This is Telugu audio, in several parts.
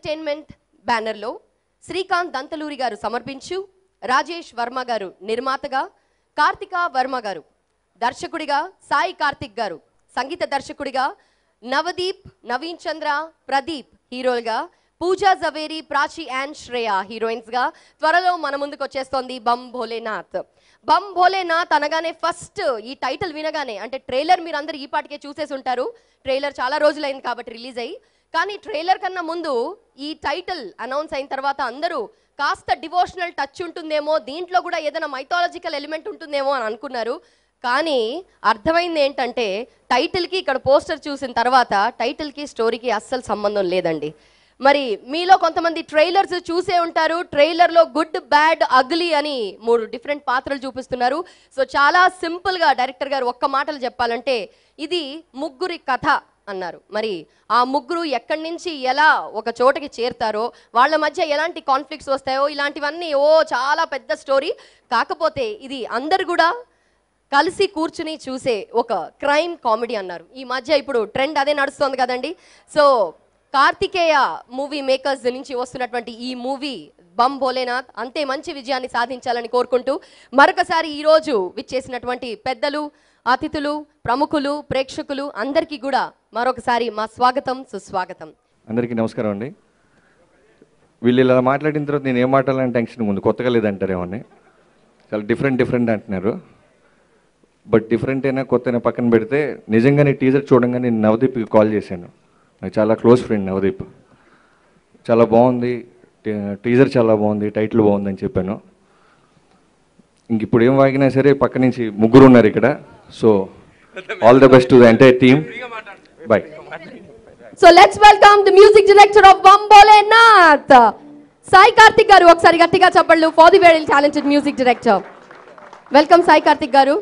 ఎంటర్టైన్మెంట్ బ్యానర్లో శ్రీకాంత్ దంతలూరి గారు సమర్పించు రాజేష్ వర్మ గారు నిర్మాతగా కార్తిక వర్మ గారు దర్శకుడిగా సాయి కార్తిక్ గారు సంగీత దర్శకుడిగా నవదీప్ నవీన్ చంద్ర ప్రదీప్ హీరోలుగా పూజా జవేరి ప్రాచి అండ్ శ్రేయ హీరోయిన్స్గా త్వరలో మన ముందుకు వచ్చేస్తోంది బమ్ భోలేనాథ్. బమ్ భోలేనాథ్ అనగానే ఫస్ట్ ఈ టైటిల్ వినగానే అంటే ట్రైలర్ మీరు అందరు ఈ పాటికే చూసేసి ఉంటారు ట్రైలర్ చాలా రోజులైంది కాబట్టి రిలీజ్ అయ్యి కానీ ట్రైలర్ కన్నా ముందు ఈ టైటిల్ అనౌన్స్ అయిన తర్వాత అందరూ కాస్త డివోషనల్ టచ్ ఉంటుందేమో దీంట్లో కూడా ఏదైనా మైథాలజికల్ ఎలిమెంట్ ఉంటుందేమో అని అనుకున్నారు. కానీ అర్థమైంది ఏంటంటే టైటిల్కి ఇక్కడ పోస్టర్ చూసిన తర్వాత టైటిల్కి స్టోరీకి అస్సలు సంబంధం లేదండి. మరి మీలో కొంతమంది ట్రైలర్స్ చూసే ఉంటారు ట్రైలర్లో గుడ్ బ్యాడ్ అగ్లీ అని మూడు డిఫరెంట్ పాత్రలు చూపిస్తున్నారు. సో చాలా సింపుల్గా డైరెక్టర్ గారు ఒక్క మాటలు చెప్పాలంటే ఇది ముగ్గురి కథ. అన్నారు. మరి ఆ ముగ్గురు ఎక్కడి నుంచి ఎలా ఒక చోటకి చేరుతారో వాళ్ళ మధ్య ఎలాంటి కాన్ఫ్లిక్ట్స్ వస్తాయో ఇలాంటివన్నీ ఓ చాలా పెద్ద స్టోరీ కాకపోతే ఇది అందరు కూడా కలిసి కూర్చుని చూసే ఒక క్రైమ్ కామెడీ అన్నారు. ఈ మధ్య ఇప్పుడు ట్రెండ్ అదే నడుస్తుంది కదండి. సో కార్తికేయ మూవీ మేకర్స్ నుంచి వస్తున్నటువంటి ఈ మూవీ బమ్ భోలేనాథ్ అంతే మంచి విజయాన్ని సాధించాలని కోరుకుంటూ మరొకసారి ఈరోజు విచ్చేసినటువంటి పెద్దలు అతిథులు ప్రముఖులు ప్రేక్షకులు అందరికీ కూడా మరొకసారి మా స్వాగతం సుస్వాగతం. అందరికీ నమస్కారం అండి. వీళ్ళు ఇలా మాట్లాడిన తర్వాత నేను ఏం మాట్లాడాలని టెన్షన్ ముందు కొత్తగా లేదంటారేమని చాలా డిఫరెంట్ డిఫరెంట్ అంటున్నారు. బట్ డిఫరెంట్ అయినా కొత్త అయినా పక్కన పెడితే నిజంగానే టీజర్ చూడంగానే నేను నవదీప్కి కాల్ చేశాను. నాకు చాలా క్లోజ్ ఫ్రెండ్ నవదీప్. చాలా బాగుంది టీజర్ చాలా బాగుంది టైటిల్ బాగుందని చెప్పాను. ఇంక ఇప్పుడు ఏం వాగినా సరే పక్క నుంచి ముగ్గురు ఉన్నారు ఇక్కడ. So all the best to the entire team boy so let's welcome the music director of Bham Bholenath Sai Karthik garu ఒకసారి గట్టిగా చెప్పండి. For the very talented music director welcome Sai Karthik garu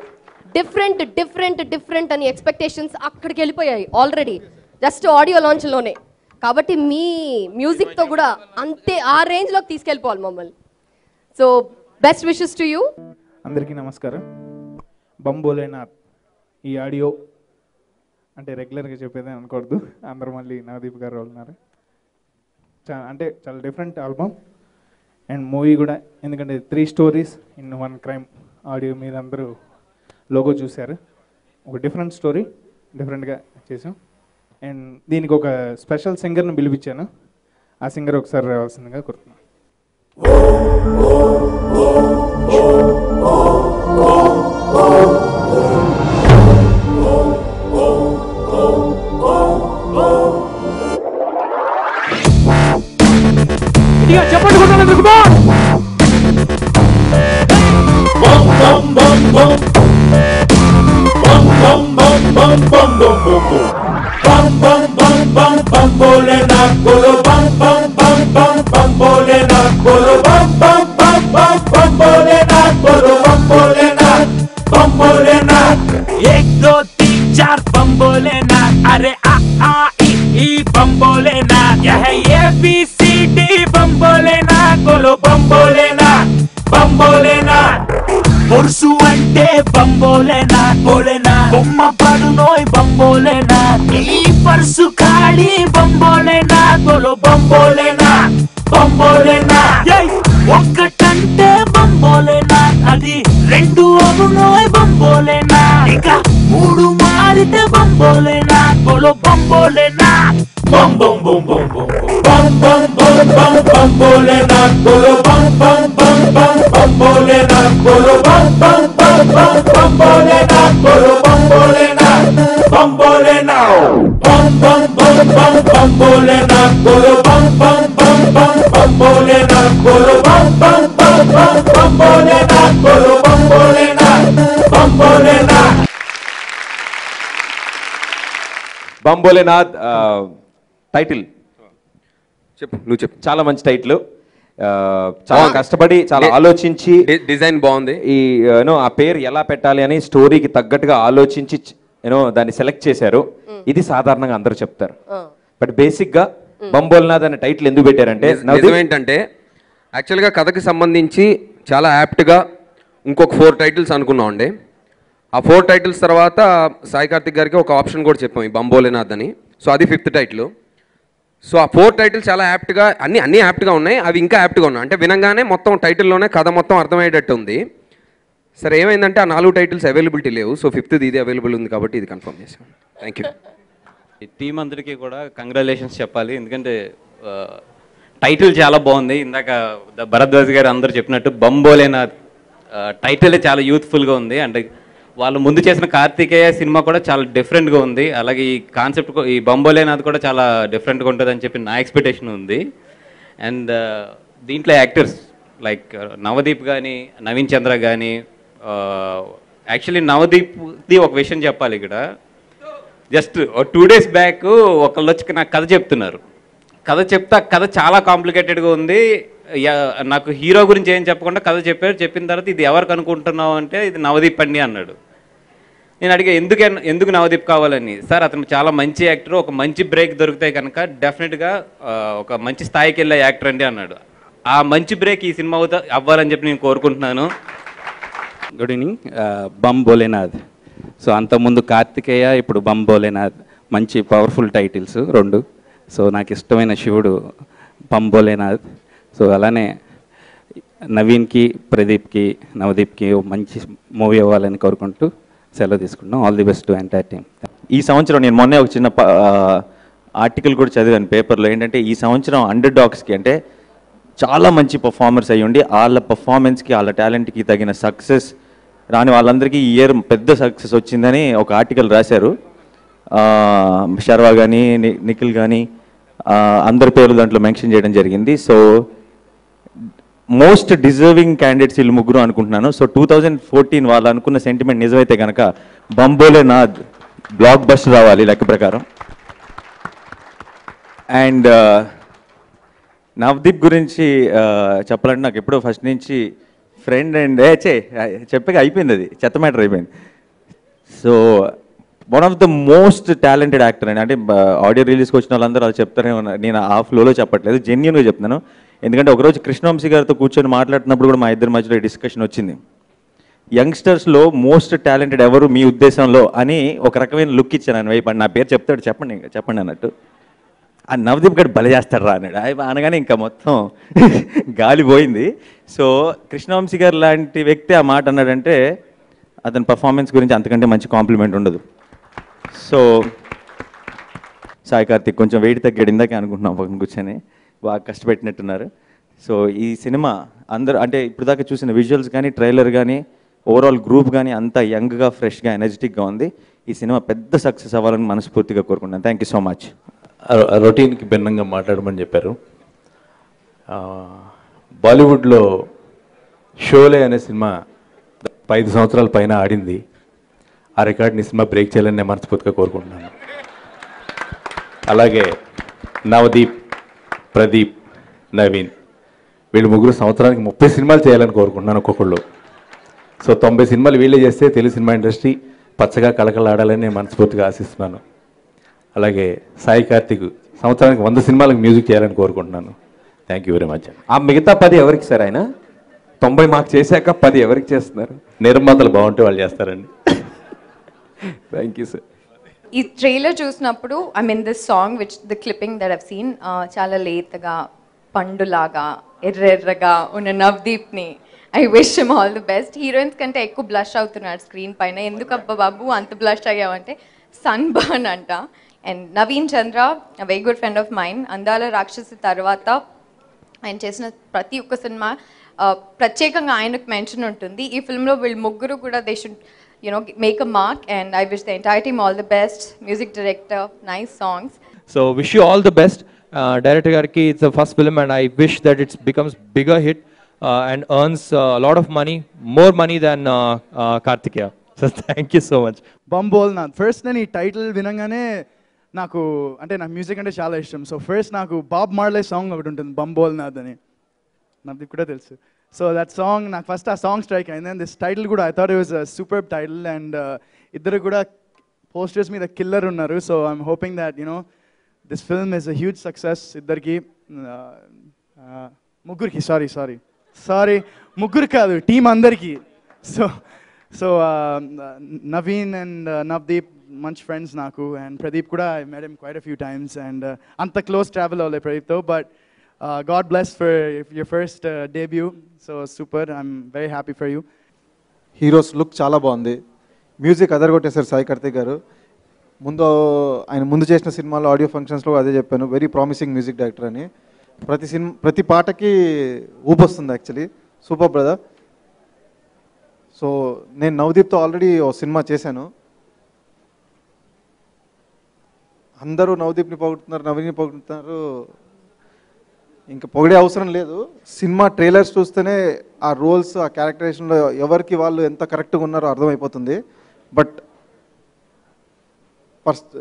different different different అని ఎక్స్పెక్టేషన్స్ అక్కడికి వెళ్ళిపోయాయి ఆల్రెడీ జస్ట్ ఆడియో లాంచ్లోనే కాబట్టి మీ మ్యూజిక్తో కూడా అంతే ఆ రేంజ్లోకి తీసుకెళ్ళిపోవాలి మమ్మల్ని. So best wishes to you అందరికీ నమస్కారం. బంబోలేనాథ్ ఈ ఆడియో అంటే రెగ్యులర్గా చెప్పేదే అనుకోవద్దు అందరూ మళ్ళీ నవదీప్ గారు ఉన్నారు. చా అంటే చాలా డిఫరెంట్ ఆల్బమ్ అండ్ మూవీ కూడా ఎందుకంటే three stories in one crime audio మీద అందరూ లోగో చూశారు. ఒక డిఫరెంట్ స్టోరీ డిఫరెంట్గా చేసాం అండ్ దీనికి ఒక స్పెషల్ సింగర్ని పిలిపించాను. ఆ సింగర్ ఒకసారి రావాల్సిందిగా కోరుతున్నాను. bam bam bam bam bam bam bam bam bambolena colo bam bam bam bam bambolena colo bam bam bam bam bambolena colo bambolena bambolena exotichar bambolena are a a i i bambolena यह ए बी सी डी बम्बोलेना कोलो बम्बोलेना बम्बोलेना पुरुषु अंटे बम्बोलेना बोले బొమ్మ పడునోయ్ బంబోలేనా నీ పర్సు ఖాళీ బంబోలేనా బోలో బంబోలేనా బంబోలేనా ఒక్కటంటే బంబోలేనా అది రెండు అవునోయ్ బంబోలేనా ఇక మూడు మారితే బంబోలేనా బోలో బంబోలేనా బం బం బం బం బం బం బం బం బం బం భోలేనాథ్ బోలో బం బం బం బం బం భోలేనాథ్ బోలో బం బం బం బం బం భోలేనాథ్ బోలో Bambolenaw! Bam, bam, bam, bam, bambolenak, bolo, bam, bam, bam, bam, bambolenak, bolo, bam, bam, bam, bam, bambolenak, bolo, bambolenak, bambolenak. Bhambholenath title చెప్పు నువ్వు చెప్పు చాలా మంచి టైటిల్ చాలా కష్టపడి చాలా ఆలోచించి డిజైన్ బాగుంది ఈ యూనో ఆ పేరు ఎలా పెట్టాలి అని స్టోరీకి తగ్గట్టుగా ఆలోచించి యూనో దాన్ని సెలెక్ట్ చేశారు. ఇది సాధారణంగా అందరూ చెప్తారు. బట్ బేసిక్గా బంబోల్నాథ్ అనే టైటిల్ ఎందుకు పెట్టారంటే ఏంటంటే యాక్చువల్గా కథకి సంబంధించి చాలా యాప్ట్గా ఇంకొక ఫోర్ టైటిల్స్ అనుకున్నాం అండి. ఆ ఫోర్ టైటిల్స్ తర్వాత సాయి కార్తిక్ గారికి ఒక ఆప్షన్ కూడా చెప్పాం ఈ బంబోలేనాథ్ అని. సో అది ఫిఫ్త్ టైటిల్ సో ఆ ఫోర్ టైటిల్స్ చాలా యాప్ట్గా అన్ని అన్ని యాప్ట్గా ఉన్నాయి. అవి ఇంకా యాప్ట్గా ఉన్నాయి. అంటే వినంగానే మొత్తం టైటిల్లోనే కథ మొత్తం అర్థమయ్యేటట్టు ఉంది. సరే ఏమైందంటే ఆ నాలుగు టైటిల్స్ అవైలబిలిటీ లేవు సో ఫిఫ్త్ ఇది అవైలబుల్ ఉంది కాబట్టి ఇది కన్ఫర్మ్ చేసాం థ్యాంక్ యూ ఈ టీం అందరికీ కూడా కంగ్రాచులేషన్స్ చెప్పాలి. ఎందుకంటే టైటిల్ చాలా బాగుంది. ఇందాక ద- భరద్వాజ్ గారు అందరూ చెప్పినట్టు బంబోలేన టైటిల్ చాలా యూత్ఫుల్గా ఉంది. అంటే వాళ్ళు ముందు చేసిన కార్తికేయ సినిమా కూడా చాలా డిఫరెంట్గా ఉంది. అలాగే ఈ కాన్సెప్ట్ ఈ బంబోలేనాథ్ కూడా చాలా డిఫరెంట్గా ఉంటుంది అని చెప్పి నా ఎక్స్పెక్టేషన్ ఉంది. అండ్ దీంట్లో యాక్టర్స్ లైక్ నవదీప్ కానీ నవీన్ చంద్ర కానీ యాక్చువల్లీ నవదీప్ది ఒక విషయం చెప్పాలి ఇక్కడ. జస్ట్ టూ డేస్ బ్యాక్ ఒకళ్ళు వచ్చి నాకు కథ చెప్తున్నారు. కథ చెప్తే కథ చాలా కాంప్లికేటెడ్గా ఉంది. నాకు హీరో గురించి ఏం చెప్పకుండా కథ చెప్పారు. చెప్పిన తర్వాత ఇది ఎవరికి అనుకుంటున్నావు అంటే ఇది నవదీప్ అండి అన్నాడు. నేను అడిగా ఎందుకు ఎందుకు నవదీప్ కావాలని? సార్ అతను చాలా మంచి యాక్టర్. ఒక మంచి బ్రేక్ దొరికితే కనుక డెఫినెట్గా ఒక మంచి స్థాయికి వెళ్ళే యాక్టర్ అండి అన్నాడు. ఆ మంచి బ్రేక్ ఈ సినిమా అవుతా అవ్వాలని చెప్పి నేను కోరుకుంటున్నాను. Good evening Bham Bholenath so అంతకుముందు కార్తికేయ ఇప్పుడు బమ్ భోలేనాథ్ మంచి పవర్ఫుల్ టైటిల్స్ రెండు. సో నాకు ఇష్టమైన శివుడు బమ్ భోలేనాథ్ సో అలానే నవీన్కి ప్రదీప్కి నవదీప్కి మంచి మూవీ అవ్వాలని కోరుకుంటూ సెలవు తీసుకుంటున్నాం. All the best to entire team ఈ సంవత్సరం నేను మొన్నే ఒక చిన్న ఆర్టికల్ కూడా చదివాను. పేపర్లో ఏంటంటే ఈ సంవత్సరం అండర్ డాగ్స్కి అంటే చాలా మంచి పర్ఫార్మర్స్ అయ్యుండి వాళ్ళ పర్ఫార్మెన్స్కి వాళ్ళ టాలెంట్కి తగిన సక్సెస్ రాని వాళ్ళందరికీ ఈ ఇయర్ పెద్ద సక్సెస్ వచ్చిందని ఒక ఆర్టికల్ రాశారు. శర్వా కానీ నిఖిల్ కానీ అందరి పేర్లు దాంట్లో మెన్షన్ చేయడం జరిగింది. సో మోస్ట్ డిజర్వింగ్ క్యాండిడేట్స్ వీళ్ళు ముగ్గురు అనుకుంటున్నాను. సో టూ థౌజండ్ ఫోర్టీన్ వాళ్ళు అనుకున్న సెంటిమెంట్ నిజమైతే కనుక బంబోలే నాథ్ బ్లాక్ బస్ట్ రావాలి లెక్క ప్రకారం. అండ్ నవదీప్ గురించి చెప్పాలంటే నాకు ఎప్పుడో ఫస్ట్ నుంచి ఫ్రెండ్ అండ్ ఏ చే చెప్పక అయిపోయింది అది. చెత్త మ్యాటర్ అయిపోయింది. So one of the most talented actor అండి. అంటే ఆడియో రిలీజ్కి వచ్చిన వాళ్ళందరూ అది చెప్తారే నేను ఆ ఫ్లోలో చెప్పట్లేదు. జెన్యున్గా చెప్తున్నాను. ఎందుకంటే ఒకరోజు కృష్ణవంశీ గారితో కూర్చొని మాట్లాడుతున్నప్పుడు కూడా మా ఇద్దరి మధ్యలో డిస్కషన్ వచ్చింది. యంగ్స్టర్స్లో మోస్ట్ టాలెంటెడ్ ఎవరు మీ ఉద్దేశంలో అని ఒక రకమైన లుక్ ఇచ్చాను ఆయన వైపు. నా పేరు చెప్తాడు చెప్పండి చెప్పండి అన్నట్టు. ఆ నవదీప్ గడు బలి చేస్తాడు రా అన్నాడు. అవి అనగానే ఇంకా మొత్తం గాలి పోయింది. సో కృష్ణవంశీ గారు లాంటి వ్యక్తి ఆ మాట అన్నాడంటే అతని పర్ఫార్మెన్స్ గురించి అంతకంటే మంచి కాంప్లిమెంట్ ఉండదు. సో సాయి కార్తిక్ కొంచెం వెయిట్ తగ్గాడు ఇందాకే అనుకుంటున్నాం పక్కన కూర్చొని. బాగా కష్టపెట్టినట్టున్నారు. సో ఈ సినిమా అందరూ అంటే ఇప్పుడు దాకా చూసిన విజువల్స్ కానీ ట్రైలర్ కానీ ఓవరాల్ గ్రూప్ కానీ అంతా యంగ్గా ఫ్రెష్గా ఎనర్జెటిక్గా ఉంది. ఈ సినిమా పెద్ద సక్సెస్ అవ్వాలని మనస్ఫూర్తిగా కోరుకుంటున్నాను. థ్యాంక్ యూ సో మచ్ రొటీన్కి భిన్నంగా మాట్లాడమని చెప్పారు. బాలీవుడ్లో షోలే అనే సినిమా ఐదు సంవత్సరాల పైన ఆడింది. ఆ రికార్డ్ని సినిమా బ్రేక్ చేయాలని నేను మనస్ఫూర్తిగా కోరుకుంటున్నాను. అలాగే నవదీప్ ప్రదీప్ నవీన్ వీళ్ళు ముగ్గురు సంవత్సరానికి ముప్పై సినిమాలు చేయాలని కోరుకుంటున్నాను ఒక్కొక్కళ్ళు. సో తొంభై సినిమాలు వీళ్ళే చేస్తే తెలుగు సినిమా ఇండస్ట్రీ పచ్చగా కళకళ ఆడాలని నేను మనస్ఫూర్తిగా ఆశిస్తున్నాను. అలాగే సాయి కార్తిక్ సంవత్సరానికి వంద సినిమాలకు మ్యూజిక్ చేయాలని కోరుకుంటున్నాను. థ్యాంక్ యూ వెరీ మచ్ ఆ మిగతా పది ఎవరికి సార్ ఆయన? తొంభై మాకు చేశాక పది ఎవరికి చేస్తున్నారు? నిర్మాతలు బాగుంటే వాళ్ళు చేస్తారండి. థ్యాంక్ యూ సార్ ఈ ట్రైలర్ చూసినప్పుడు I mean this song which the clipping that have seen చాలా లేతగా పండులాగా ఎర్రెర్రగా ఉన్న నవదీప్ని I wish him all the best heroines కంటే ఎక్కువ బ్లష్ అవుతున్నాడు స్క్రీన్ పైన. ఎందుకు అబ్బా బాబు అంత బ్లష్ అయ్యావంటే సన్ బర్న్ అంట. And Naveen Chandra very good friend of mine Andala Rakshasi తర్వాత ఆయన చేసిన ప్రతి ఒక్క సినిమా ప్రత్యేకంగా ఆయనకు మెన్షన్ ఉంటుంది. ఈ ఫిల్మ్లో వీళ్ళు ముగ్గురు కూడా they should you know make a mark and I wish the entire all the best music director nice songs so wish you all the best director గారికి it's a first film and I wish that it's becomes bigger hit and earns lot of money more money than Karthikeya so thank you so much బంబోల్ నా ఫస్ట్ నేను ఈ టైటిల్ వినంగానే నాకు అంటే నాకు మ్యూజిక్ అంటే చాలా ఇష్టం. సో ఫస్ట్ నాకు బాబ్ మార్లే సాంగ్ ఒకటి ఉంటుంది బంబోల్నాథ్ అని. నాకు కూడా తెలుసు. సో దట్ సాంగ్ నాకు ఫస్ట్ ఆ సాంగ్ స్ట్రైక్ అయింది. అండ్ దిస్ టైటిల్ కూడా I thought it was super title and ఇద్దరు కూడా పోస్టర్స్ మీద కిల్లర్ ఉన్నారు. So I'm hoping that you know this film is a huge success ఇద్దరికి. Uh, uh, ముగ్గురికి సారీ సారీ సారీ ముగ్గురు కాదు టీం అందరికీ. So so Naveen and Navdeep మంచి ఫ్రెండ్స్ నాకు. అండ్ ప్రదీప్ కూడా I made quite a few times and అంత క్లోజ్ ట్రావెల్ అవ్వలేదు ప్రదీప్తో but god bless for your first debut so super I'm very happy for you heroes look చాలా బాగుంది. మ్యూజిక్ అదరగొట్టేశారు సాయి కార్తిక్ గారు. ముందు ఆయన ముందు చేసిన సినిమాలో ఆడియో ఫంక్షన్స్లో అదే చెప్పాను. వెరీ ప్రామిసింగ్ మ్యూజిక్ డైరెక్టర్ అని. ప్రతి సినిమా ప్రతి పాటకి ఊపొస్తుంది యాక్చువల్లీ సూపర్ బ్రదర్ సో నేను నవదీప్తో ఆల్రెడీ ఓ సినిమా చేశాను. అందరూ నవదీప్ని పొగుడుతున్నారు నవీని పొగుడుతున్నారు ఇంకా పొగిడే అవసరం లేదు. సినిమా ట్రైలర్స్ చూస్తేనే ఆ రోల్స్ ఆ క్యారెక్టరేషన్లో ఎవరికి వాళ్ళు ఎంత కరెక్ట్గా ఉన్నారో అర్థమైపోతుంది. బట్ ఫస్ట్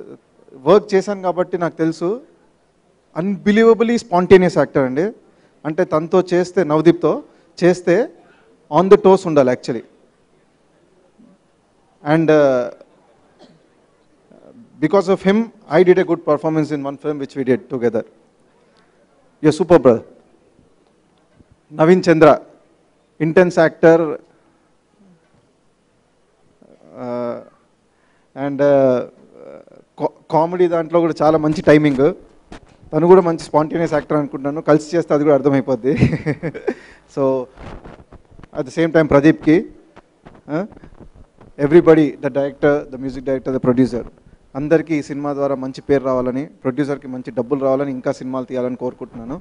వర్క్ చేశాను కాబట్టి నాకు తెలుసు. అన్బిలీవబులీ స్పాంటేనియస్ యాక్టర్ అండి. అంటే తనతో చేస్తే నవదీప్తో చేస్తే ఆన్ ద టోస్ ఉండాలి actually. And because of him I did a good performance in one film which we did together you super brother Naveen Chandra intense actor and comedy దాంట్లో కూడా చాలా మంచి టైమింగ్ తను కూడా మంచి స్పాంటేనియస్ యాక్టర్ అనుకుంటున్నాను కలిసి చేస్తే అది కూడా అర్థమైపోద్ది. So at the same time ప్రదీప్కి everybody the director the music director the producer అందరికీ ఈ సినిమా ద్వారా మంచి పేరు రావాలని ప్రొడ్యూసర్కి మంచి డబ్బులు రావాలని ఇంకా సినిమాలు తీయాలని కోరుకుంటున్నాను.